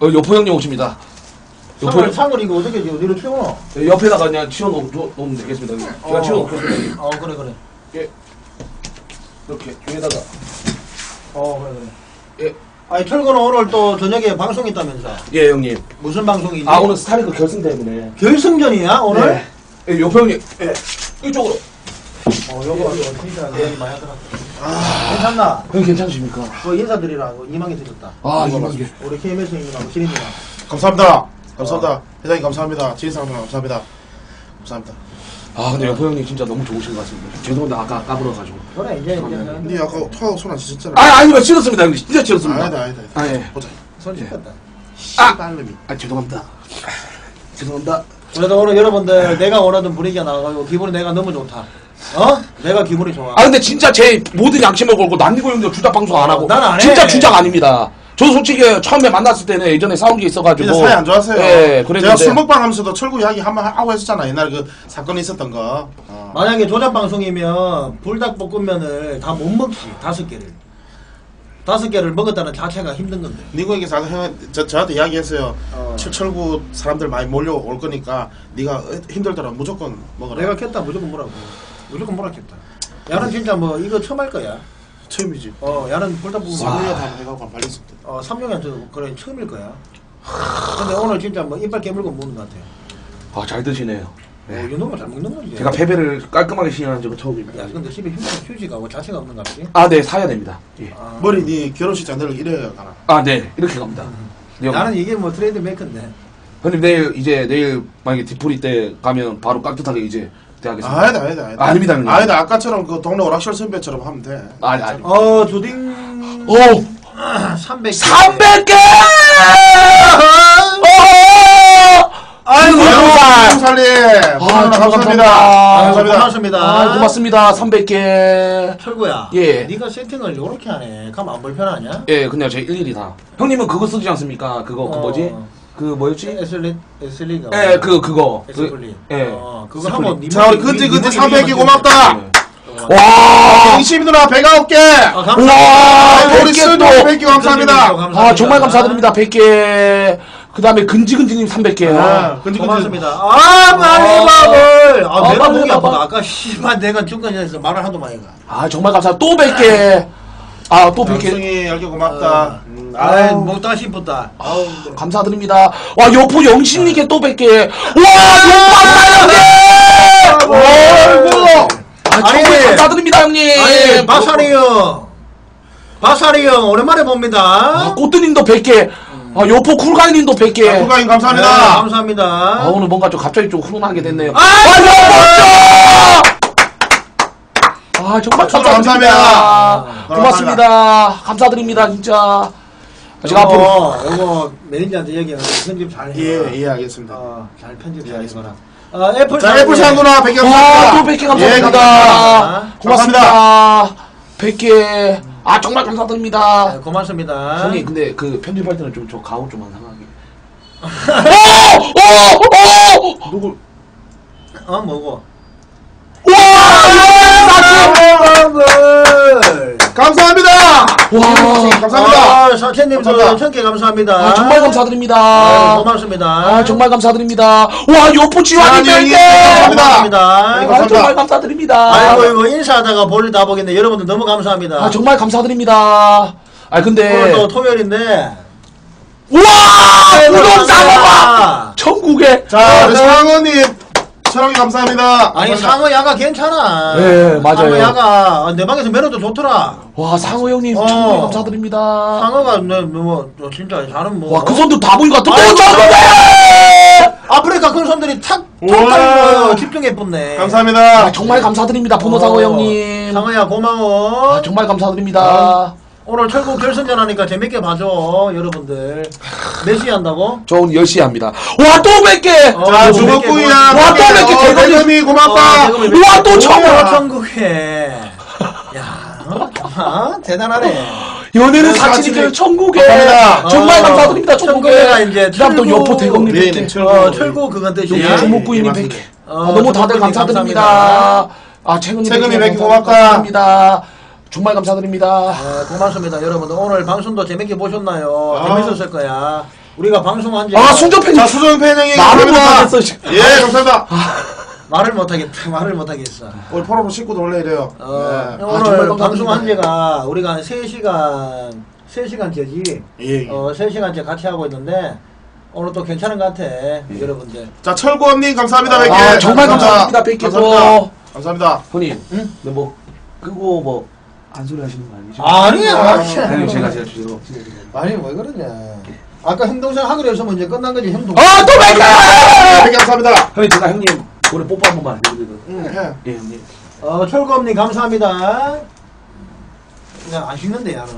어, 여포 형님 오십니다. 여포 상을, 형, 상을 이거 어떻게 지 어디로 치워? 예, 옆에다가 그냥 치워놓으면 되겠습니다. 형님. 제가 어. 치워놓겠습니다. 어 그래 그래. 이렇게 위에다가. 어 그래 그래. 예. 아니 철거는 오늘 또 저녁에 방송 있다면서 예, 형님. 무슨 방송이지? 아, 오늘 스타리그 결승 때문에. 결승전이야 오늘? 예, 예, 여포 형님. 예, 이쪽으로. 어 요거 진짜 많이 하더라. 아 괜찮나? 형 괜찮으십니까? 그 인사드리라고 2만 개 드렸다. 아, 이만 개. 우리 KMS 형님하고 신인이랑. 감사합니다. 감사합니다. 회장님 감사합니다. 지인상님 감사합니다. 감사합니다. 아, 근데 여포 형님 진짜 너무 좋으신 것 같습니다. 죄송한데 아까 까불어가지고. 그래 이제 이제 니 아까 토하고 손안 씻었잖아. 아, 아니면 싫었습니다, 형님. 진짜 싫었습니다. 아니다, 아니다. 아, 예. 보자. 손 씻었다. 씨발놈이. 아, 죄송합니다. 죄송합니다. 그래도 오늘 여러분들 내가 원하던 분위기가 나와가지고 기분이 내가 너무 좋다. 어? 내가 기분이 좋아. 아, 근데 진짜 제 모든 양심을 걸고 남기고 형님 주작 방송 안 하고. 난안 해. 진짜 주작 아닙니다. 저도 솔직히 처음에 만났을 때는 예전에 싸운 게 있어가지고. 그냥 사이 안 좋았어요. 예, 그랬는데. 제가 술 먹방 하면서도 철구 이야기 한번 하고 했었잖아. 옛날에 그 사건이 있었던 거. 어. 만약에 조작 방송이면 불닭볶음면을 다 못 먹지 다섯 개를 다섯 개를 먹었다는 자체가 힘든 건데. 형, 저, 저한테 이야기했어요. 어. 철, 철구 사람들 많이 몰려올 거니까 네가 힘들더라 무조건 먹어라. 내가 켰다 무조건 뭐라고. 무조건 뭐라 켰다. 야는 진짜 뭐 이거 처음 할 거야. 처음이지. 어, 야는 불닭볶음면. 사물려 다 해가고 발렸을 때. 어, 3년한테 그래 처음일 거야. 근데 오늘 진짜 뭐 이빨 깨물고 먹는 것 같아요. 아, 잘 드시네요. 어, 이 놈은 잘 먹는 건데. 제가 패배를 깔끔하게 시인한 적은 처음입니다. 야, 근데 집에 휴지, 휴지가 뭐 자체가 없는 것 같지? 아, 네, 사야 됩니다. 예. 아, 머리 니 결혼식 잔들 이래야 가나. 아, 네, 이렇게 갑니다. 네, 형. 나는 이게 뭐 트레이드 메이커인데. 형님, 내일, 이제, 내일, 만약에 디프리 때 가면 바로 깍듯하게 이제, 대하겠습니다. 아니다, 아니다, 아니다. 아, 닙니다 형님. 아니다, 아까처럼 그 동네 오락실 선배처럼 하면 돼. 아니, 아니. 어, 조딩. 오! 300. 300개! 오! 아이고. 살리. 아, 감사합니다. 감사합니다. 고맙습니다. 아, 고맙습니다. 300개. 철구야. 예. 네가 세팅을 요렇게 하네. 가면 안 불편하냐? 예, 그냥 제 일일이 다. 형님은 그거 쓰지 않습니까? 그거, 그 어. 뭐지? 그 뭐였지? 에슬리, 에슬리가. 예, 그, 그거. 그, 에슬리. 예. 어, 그거 스플릿. 하면 자, 우리 근지, 근지 300개 고맙다. 예. 와! 갱심 누나 109개. 아, 와! 감사합니다. 우리 100개 스누 또! 100개 감사합니다. 아, 정말 감사드립니다. 100개. 그 다음에 근지근지님 300개. 아, 근지, 근지. 고맙습니다. 아, 빨리 밥을. 아, 아, 내가 목이. 아프다. 아까 씨발 내가 중간에서 말을 하도 많이 가. 아, 정말 감사합니다. 또 100개. 아, 또 100개. 양승이 열개 고맙다. 음, 아이. 먹다 싶었다. 아우. 감사드립니다. 와, 여포 영신님께 또 100개. 와, 여포 아이고. 아, 정말 아니. 감사드립니다, 형님. 아니, 바사리 형. 바사리 형, 오랜만에 아, 봅니다. 꽃드님도 100개. 아, 여포 쿨가이님도 100개. 불가인 네, 감사합니다. 감사합니다. 아, 오늘 뭔가 좀 갑자기 좀 훈훈하게 됐네요. 아, 아, 정말 박수로 감사드립니다. 감사합니다. 고맙습니다. 감사드립니다, 진짜. 제가 앞으로. 요거 매니저한테 얘기하는 편집 잘 해. 예, 예, 알겠습니다. 어, 잘 편집 예, 잘 알겠습니다. 해봐라. 어, 애플 자, 애플상 누나 100개 와, 감사합니다. 또 100개 예, 감사드립니다. 감사합니다. 고맙습니다. 100개. 아, 정말 감사드립니다. 네, 고맙습니다. 형님, 근데 그 편집할 때는 좀 저 가오 좀 상하게. 오! 오! 오! 누구? 어, 뭐고? 감사합니다. 와! 감사합니다. 아, 사채님, 저 감사합니다. 천개 감사합니다. 아, 정말 감사드립니다. 아, 고맙습니다. 아, 정말 감사드립니다. 와, 요포 지환이 지환이 100개! 감사합니다. 아, 감사합니다. 정말 감사드립니다. 아이고, 이거 인사하다가 볼일 다 보겠네. 여러분들 너무 감사합니다. 아, 정말 감사드립니다. 아, 오늘 근데. 또 토요일인데. 우와! 우동. 사먹어! 천국에. 자, 우리 상원님 천원개 감사합니다. 아니, 감사합니다. 상어 야가 괜찮아. 네, 맞아요. 상어 야가, 아, 내 방에서 매너도 좋더라. 와, 상호 형님, 어. 정말 감사드립니다. 상어가, 네, 뭐, 뭐, 진짜, 나는 뭐. 와, 그 손도 다 보인 것 같아. 아이고, 또 천국에! 아프리카 큰 손들이 탁, 탁 우와. 달려요. 집중해뿐네. 감사합니다. 아, 정말 감사드립니다. 부모 상호 형님. 상어야, 고마워. 아, 정말 감사드립니다. 오늘 철구 결승전 하니까 재밌게 봐줘, 여러분들. 몇 시에 한다고? 저 오늘 10시에 합니다. 와, 또 100개! 어, 자, 또 주먹구이야. 와, 또 이렇게 대단히- 대금이 고맙다. 어, 대금이 우와, 또 천국! 오, 천국에. 야, 어, 정말 대단하네. 연애는 네, 사치니까 사치니. 천국에! 감사합니다. 정말 어, 감사드립니다, 천국에가 천국에! 이제 그 다음 또 철구- 여포 대검님 네, 100개. 네, 철구. 어, 철구 그건 뜻이야. 여기 주목구이님 예, 100개. 맞습니다. 아, 너무 다들 감사드립니다. 감사합니다. 아, 최근님 100개 100개 고맙다. 감사드립니다. 정말 감사드립니다. 네, 고맙습니다, 여러분들. 오늘 방송도 재밌게 보셨나요? 아. 재밌었을 거야. 우리가 방송한 지 아 순조팬이 자 수정팬 형님 말을 감사합니다. 못하겠어. 예 감사합니다. 말을 못하겠다. 말을 못하겠어. 우리 포로로 식구도 원래 이래요. 어, 예. 아, 오늘 정말 방송한. 지가 우리가 한 3시간 3시간째지. 예, 예. 어, 3시간째 같이 하고 있는데 오늘 또 괜찮은 것 같아. 예. 여러분들. 자 철구엄님 감사합니다. 아, 백 개. 정말 감사합니다, 백 개. 감사합니다. 감사합니다. 형님 응? 근데 뭐 끄고 뭐 한소리 하시는 거 아니죠? 아니야. 형님 제가 제가 주로 아니 왜 그러냐. 아까 형 동생 하기로 했으면 이제 끝난 거지 형 동생. 아또 백개 백개 감사합니다. 형님 제가 형님 오늘 뽀뽀 한 번만 응, 해. 예 형님 어, 철구엄님 감사합니다. 그냥 안 식는데 야는.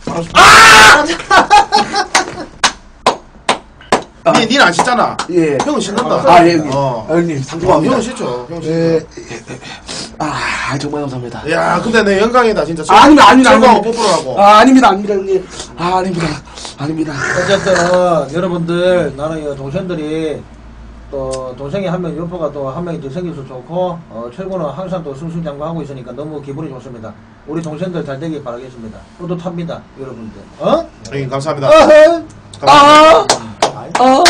니, 니는 안 씻잖아. 예. 형은 씻는다. 아, 예, 형님. 어. 아, 형님, 어, 상고합니다. 형은 씻죠. 형은 씻죠. 예, 아, 정말 감사합니다. 야, 근데 내 영광이다, 진짜. 아, 아닙니다, 아닙니다. 철구하고 아닙니다. 뽀뽀를 하고. 아, 아닙니다, 아닙니다, 형님. 아, 아닙니다. 아닙니다. 어쨌든 여러분들 나는 이 동생들이 또 동생이 한 명 여포가 또 한 명이 더 생겨서 좋고 어, 철구는 항상 또 승승장구하고 있으니까 너무 기분이 좋습니다. 우리 동생들 잘 되길 바라겠습니다. 뿌듯합니다, 여러분들. 어? 형님, 감사합니다. 어허. 아, 아이, 아.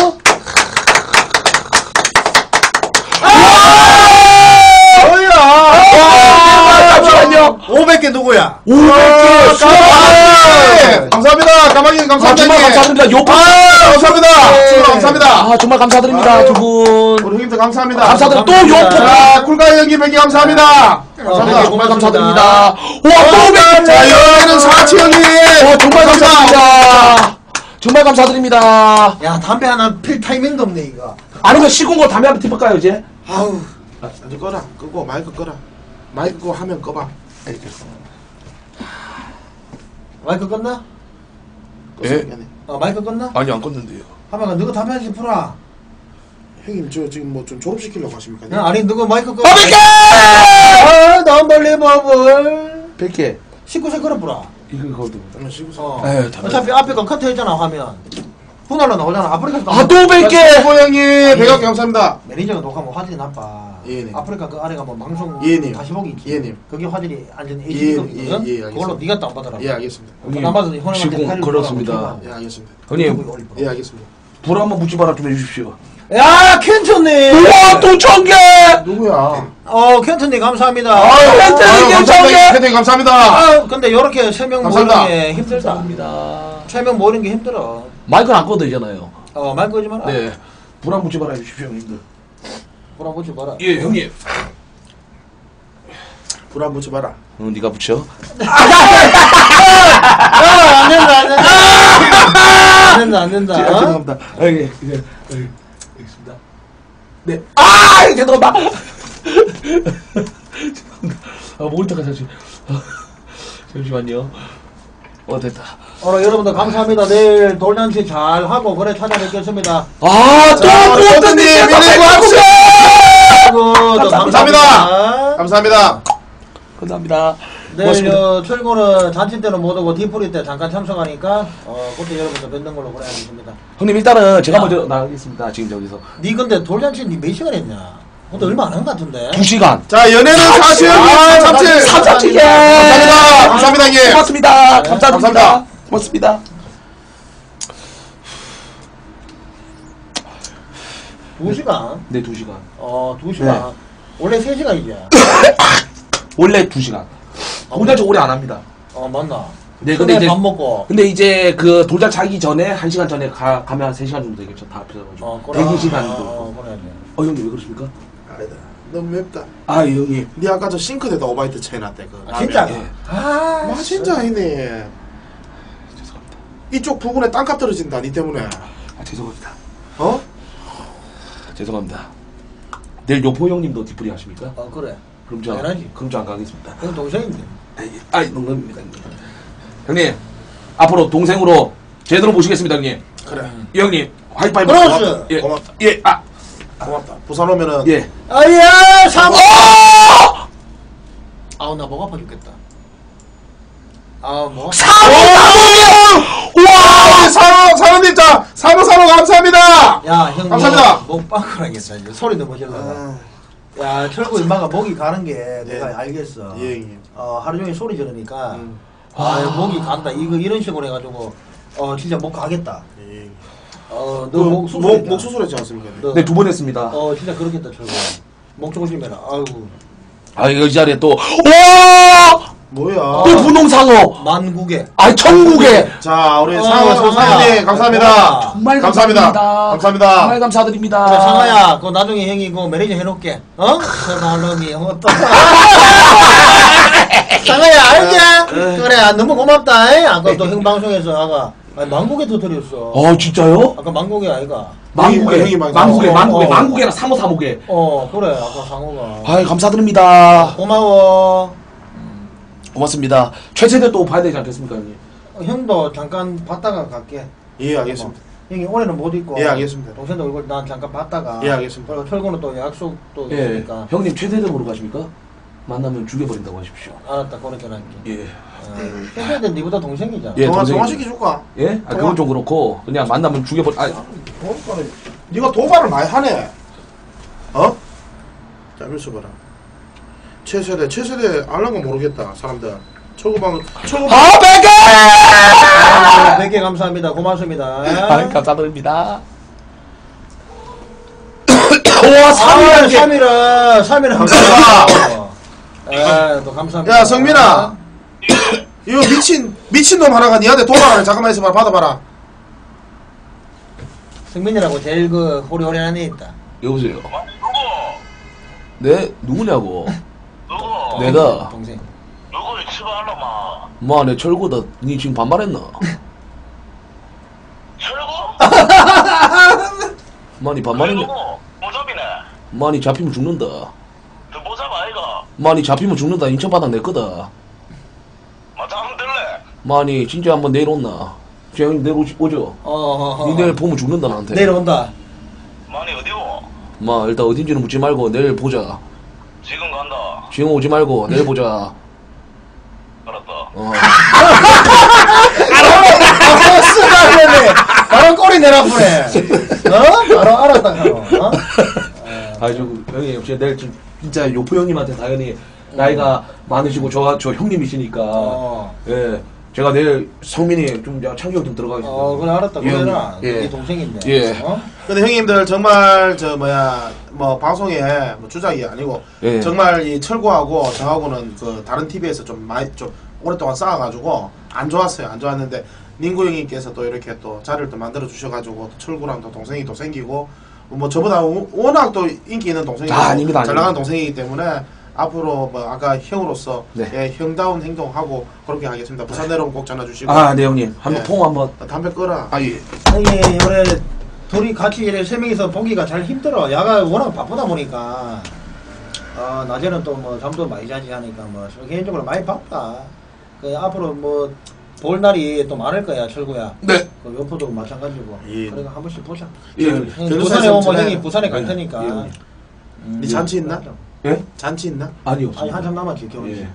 뭐야? 아, 잠시만요. 500개 누구야? 500개 까마귀! 감사합니다. 까마귀 아, 감사합니다. 정말 형님. 감사드립니다. 요파. 아, 감사합니다. 네. 정말 감사합니다. 아, 정말 감사드립니다, 두 분. 우리 형님들 감사합니다. 감사드립니다. 또 감사합니다. 요포. 아, 쿨가이 형님 백개 감사합니다. 어, 감사합니다. 정말 감사드립니다. 와, 또 500개. 자, 여기는 사치 형님. 와, 정말 감사드립니다. 정말 감사드립니다. 야 담배 하나 필 타이밍도 없네 이거. 아니면 식은 거 담배 한번 팁을까요, 이제? 아우. 아, 이제 꺼라. 끄고 마이크 꺼라. 마이크 끄고 화면 꺼봐. 마이크 껐나? 예? 어 마이크 껐나? 아니, 안 껐는데요. 하면가 너가 담배 한씩 풀어. 형님 저 지금 뭐 좀 졸업시키려고 하십니까? 야, 아니 너가 마이크 꺼. 500개! 아, unbelievable. 100개. 19세 끌어 불어. 이거 그거도. 그러면 쉬고서. 어. 에휴, 담배. 어차피 앞에 건 커트 했잖아 화면. 분할로 나오잖아. 아프리카 거. 아, 또 100개! 호 형님 백개 감사합니다. 매니저가 녹화하면 화질이 나빠. 예, 네. 아프리카 그 아래가 뭐 방송 예, 네. 다시 보기 있지. 예, 네. 그게 화질이 완전 예, HD거든. 예, 예. 그걸로 네가 다운 받아라. 예 알겠습니다. 남아서 형님한테 시공 팔을 그렇습니다. 예 알겠습니다. 형님, 예 알겠습니다. 불 한번 묻지 마라 좀 해주십시오. 야 켄트님. 우와, 또 천개! 누구야? 어 켄트님 감사합니다. 아유, 켄트! 아유, 형님, 감사합니다. 저기! 혜택 감사합니다. 아 근데 요렇게 세명 모이는 감사합니다. 게 힘들다. 감사합니다. 세명 모이는 게 힘들어. 마이크는 안 꺼도 되잖아요. 어, 말 끄지 마라. 네. 불한 묻지 마라 해주십시오, 형님들. 보라 보지 마라. 예, 형님. 불안 붙지 마라. 어, 네가 붙여. 아, 안 된다, 안 된다. 안 된다, 안 된다. 아, 어? 죄송합니다. 아, 예, 예, 예, 알겠습니다. 네. 아, 죄송합니다. 죄송합니다. 아, 잠시. 아, 잠시만요. 어, 됐다. 오늘 여러분들 감사합니다. 내일 돌잔치 잘 하고 그래 찾아뵙겠습니다. 아, 또 제가 밀리고 또 감사합니다. 감사합니다. 감사합니다. 내일. 저 철구는 잔치 때는 못 오고 디프리 때 잠깐 참석하니까 어 그때 여러분들 뵙는 걸로 그래야겠습니다. 형님, 일단은 제가 야. 먼저 나가겠습니다. 지금 저기서. 니 근데 돌잔치 니몇 시간 했냐? 근데 얼마 안 한 것 같은데. 두 시간. 자 연애는 아, 삼칠. 삼삼칠 개! 감사합니다. 감사합니다 형님. 고맙습니다. 네, 감사합니다. 감사합니다. 고맙습니다. 두 시간? 네, 두 시간. 어, 두 시간. 네. 원래 세 시간이지. 원래 두 시간. 돌잔치 오래 안 합니다. 어, 맞나? 네, 근데 이제- 밥 먹고. 근데 이제 그 돌잔치 하기 전에 한 시간 전에 가, 가면 한 3시간 정도 되겠죠. 다 합쳐가지고. 어, 그래. 대기 시간도. 어, 그래. 어, 형님 왜 그러십니까? 아니다. 너무 맵다. 아, 예, 형님. 니 아까 저 싱크대다 오바이트 채놨대 그. 아, 진짜? 예. 아, 와 진짜 아니네. 이쪽 부근에 땅값 떨어진다 니 때문에. 아, 죄송합니다. 어? 아, 죄송합니다. 내일 요포 형님도 뒷풀이 하십니까? 어, 그래. 그럼 저, 당연하지. 그럼 저 안 가겠습니다. 형 동생인데. 아, 아, 농담입니다. 형님. 형님, 앞으로 동생으로 제대로 모시겠습니다, 형님. 그래. 이 형님, 하이파이브. 고맙다. 예, 고맙다. 예, 아, 고맙다. 부산 오면은 예. 아야, 삼. 어! 아우, 나 목 아파 죽겠다. 아, 뭐? 사모, 사모님! 사로님 자 사로 사로 감사합니다. 야, 형. 감사합니다. 목 빵꾸라겠어. 이제 소리 너무 질러. 아, 야, 철구 임마가 목이 가는 게 내가 알겠어. 예 형님. 어, 하루 종일 소리 지르니까. 음. 아, 목이 간다. 이거 이런 식으로 해가지고. 어, 진짜 목 가겠다. 예. 형님. 어, 그 너목 목, 수술했지 않습니까? 너- 네, 두 번 했습니다. 어, 진짜 그렇겠다, 철구. 목 조심해라. 아이고. 아, 이 자리에 또, 오! 뭐야? 또 분홍상어! 만국에. 아, 천국에! 자, 우리 어, 상어 상어야. 상어님 감사합니다. 정말 감사합니다. 감사합니다. 감사합니다. 정말 감사드립니다. 그래, 상아야, 그거 나중에 형이 그거 매니저 해놓게. 어? 서달롱이 어, 또. 상아야, 알지? 그래, 아, 너무 고맙다. 잉? 아까 또 형 방송에서 아가 아, 만국에 터뜨렸어. 어, 진짜요? 아까 만국에 아이가. 망국에, 형이 많이 망국에, 어, 망국에, 어. 망국에랑 상어 사목에. 어, 그래, 아까 상호가. 아이, 감사드립니다. 고마워. 고맙습니다. 최세대 또 봐야 되지 않겠습니까, 형님? 어, 형도 잠깐 봤다가 갈게. 예, 알겠습니다. 형이 올해는 못 있고. 예, 알겠습니다. 동생도 얼굴 난 잠깐 봤다가. 예, 알겠습니다. 그리고 철구는 또 약속도 예. 있으니까. 형님 최세대 보러 가십니까? 만나면 죽여버린다고 하십시오. 알았다, 그렇게 할게. 예. 형님들 니보다 동생이잖아. 예, 동생이- 동화 시켜줄까? 예? 아, 그건 좀 그렇고, 그냥 만나면 죽여버리, 아, 도발을 네가 도발을 많이 하네. 어? 자, 밀수 봐라. 최세대, 최세대 건 모르겠다. 사람들. 철구방, 철구방. 아, 베개! 아, 100개 감사합니다. 고맙습니다. 아, 감사드립니다. 와, 아, 3일 3일은, 3일은 감사합니다. 예, 또 감사합니다. 야, 성민아. 이거 미친, 미친놈 하나가 니한테 도발하네. 잠깐만 있어봐. 받아봐라. 성민이라고 제일 그 호리호리한 애 있다. 여보세요. 누구? 네, 누구냐고. 내가, 동생. 누구를 치부하려마? 마, 내 철구다. 니 지금 반말했나? 철구? 많이? 누구? 모잡이네. 많이 잡히면 죽는다. 그 모잡 아이가? 많이 잡히면 죽는다. 인천 바닥 내 거다. 맞아 한번 들래? 많이 진짜 한번 내일 온나? 저 형님 내일 오지, 오죠? 어, 어, 어. 니 내일 보면 죽는다, 나한테. 내일 온다. 많이 어디고? 마, 일단 어딘지는 묻지 말고 내일 보자. 지금 오지 말고 내일 보자. 알았다. 어. 바로 쓰다네. 바로 꼬리 내라보네. 어? 바로 알았다, 바로. 어? 아, 저, 형님, 제가 내일 좀, 진짜 요포 형님한테 당연히 나이가 많으시고 저, 저 형님이시니까. 어. 예. 제가 내일 성민이 좀, 야, 창기 형좀 들어가겠습니다. 어, 그래, 알았다. 예, 그래라. 예. 네 동생인데. 예. 어? 근데 형님들 정말 저 뭐야 뭐 방송에 뭐 주작이 아니고 예. 정말 이 철구하고 저하고는 그 다른 TV에서 좀 많이 좀 오랫동안 싸워가지고 안 좋았어요 안 좋았는데 닝구 형님께서 또 이렇게 또 자리를 또 만들어 주셔가지고 또 철구랑 또 동생이 또 생기고 뭐 저보다 워- 워낙 또 인기 있는 동생이고 아, 아닙니다, 잘 나가는. 동생이기 때문에 앞으로 뭐 아까 형으로서 네. 예, 형다운 행동하고 그렇게 하겠습니다 부산 내려오면 꼭 전화 주시고 아, 네, 형님. 한번 예. 통 한번. 담배 꺼라 아, 예. 아니, 올해 둘이 같이 이래 세 명이서 보기가 잘 힘들어. 야가 워낙 바쁘다 보니까. 어, 낮에는 또 뭐 잠도 많이 자지 하니까 뭐 개인적으로 많이 바빠. 그 앞으로 뭐 볼 날이 또 많을 거야, 철구야. 네. 그 옆으도 마찬가지고. 예. 그러니까 한 번씩 보자. 예. 부산에 오면 형이 부산에 갈 예. 테니까. 예, 네 잔치 있나? 예? 잔치 있나? 아니, 없습니다. 아니 한참 남았지 결혼식. 예.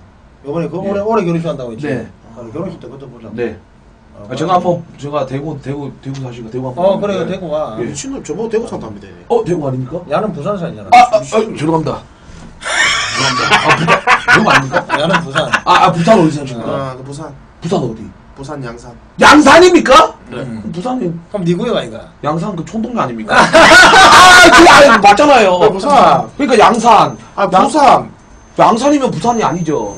요번에 그 예. 올해 올해 결혼식 한다고 했지. 네. 어, 결혼식 때 그것도 보자. 네. 어, 아, 제가 한번, 제가 대구, 대구, 대구 사시니까 대구 한번. 어 그래 예. 대구 와. 예. 미친놈 저보고 대구 산답니다 어, 대구 아닙니까? 야는 부산 살잖아. 아, 아, 아 죄송합니다. 죄송합니다. 아, 부산, 대구 아닙니까? 야는 부산. 아, 아, 부산 어디 사십니까? 아, 그 부산 부산 어디? 부산 양산 양산입니까? 음. 그럼 부산이 그럼 네 구역 아이가? 양산 그 촌동네 아닙니까? 아, 그 아니 맞잖아요. 그 부산. 그러니까 양산. 아 양- 부산 양산이면 부산이 아니죠.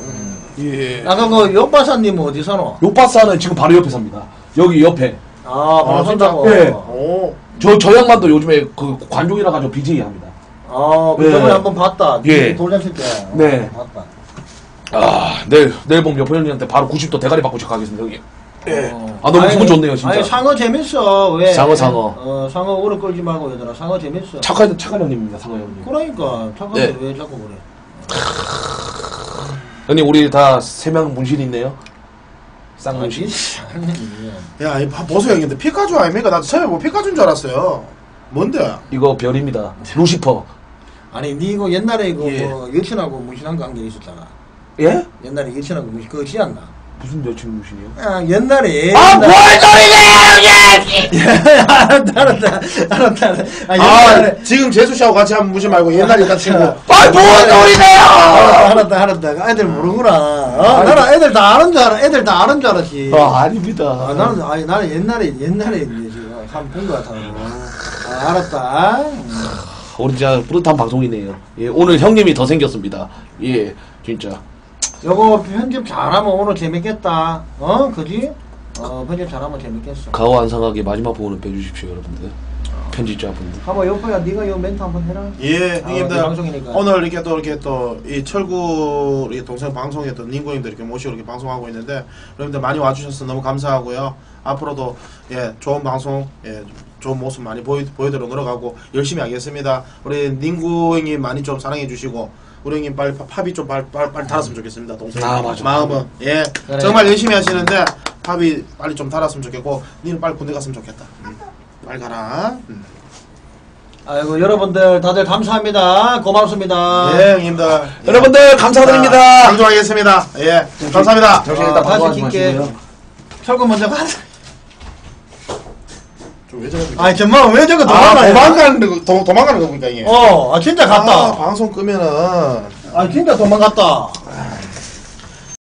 예. 아까 그 옆바사님 어디 사노? 요파사는 지금 바로 옆에 삽니다. 여기 옆에. 아 바로 아? 산다고. 예. 오 저, 저 양반도 요즘에 그 관종이라 가지고 BJ 합니다. 아, 그 예. 저번에 한번 봤다. 예. 돌잔치 때. 어, 네. 봤다. 아, 내일, 내일 보면 옆에 형님한테 바로 90도 대가리 받고 시작하겠습니다, 형님. 예. 어. 아, 너무 아니, 기분 좋네요, 진짜. 아니 상어 재밌어. 왜? 상어, 상어. 어 상어 오래 끌지 말고 얘들아. 상어 재밌어. 착한, 착한 형님입니다, 상호 형님. 그러니까 착한데 네. 왜 자꾸 그래? 형님, 우리 다 세 명 문신 있네요? 쌍문신. 야, 이 봐- 보세요, 형님들. 피카츄 아닙니까? 나도 처음에 뭐 피카츄인 줄 알았어요. 뭔데? 이거 별입니다. 루시퍼. 아니 니 이거 옛날에 그 예. 뭐 여친하고 무신한 관계 있었잖아. 예? 옛날에 여친하고 무신 그거 지 않나? 무슨 여친 무신이요? 아 옛날에 아, 뭘 소리세요, 알았다 알았다 알았다 알았다. 아 아, 옛날에 지금 재수 씨하고 같이 한번 무시 말고 옛날 일단 친구. 아, 뭔 소리세요! 알았다 알았다 알았다. 애들 모르구나. 어? 나는 애들 다 아는 줄 알아. 애들 다 아는 줄 알았지. 아, 아닙니다. 아, 나는 아니 나는 옛날에 옛날에 이제 지금 한본것 같아. 아, 알았다. 음. 우리 진짜 뿌듯한 방송이네요. 예, 오늘 형님이 더 생겼습니다. 예, 진짜. 요거 편집 잘하면 오늘 재밌겠다. 어, 그지? 어, 편집 잘하면 재밌겠어. 가오 안상하게 마지막 부분을 빼주십시오, 여러분들. 편집자분들. 한번 여보야, 네가 요 멘트 한번 해라. 예, 아, 형님들 네, 방송이니까. 오늘 이렇게 또 이렇게 또 이 철구 우리 동생 방송에 또 닝고님들 이렇게 모시고 이렇게 방송하고 있는데 여러분들 많이 와주셔서 너무 감사하고요. 앞으로도 예 좋은 방송 예 좋은 모습 많이 보여 보여드리도록 노력하고 열심히 하겠습니다. 우리 닝구 형님 많이 좀 사랑해 주시고 우리 형님 빨리 파- 팝이 좀 빨리 빨리, 빨리 달았으면 좋겠습니다. 동생 아, 맞아. 마음은 예 그래. 정말 열심히 하시는데 팝이 빨리 좀 달았으면 좋겠고 니는 빨리 군대 갔으면 좋겠다. 음. 빨리 가라. 음. 아이고, 여러분들 다들 감사합니다. 고맙습니다. 예 형님들 예. 여러분들 감사드립니다. 강조하겠습니다. 예, 감사합니다. 정신 아, 일단 다시 방송하지. 마시고요. 철구 먼저 가. 아니, 정말 왜 저거 아, 도망가냐? 도망가는 거, 도, 도망가는 거 보니까 이게. 어, 아, 진짜 아, 갔다. 방송 끄면은 아, 진짜 도망갔다.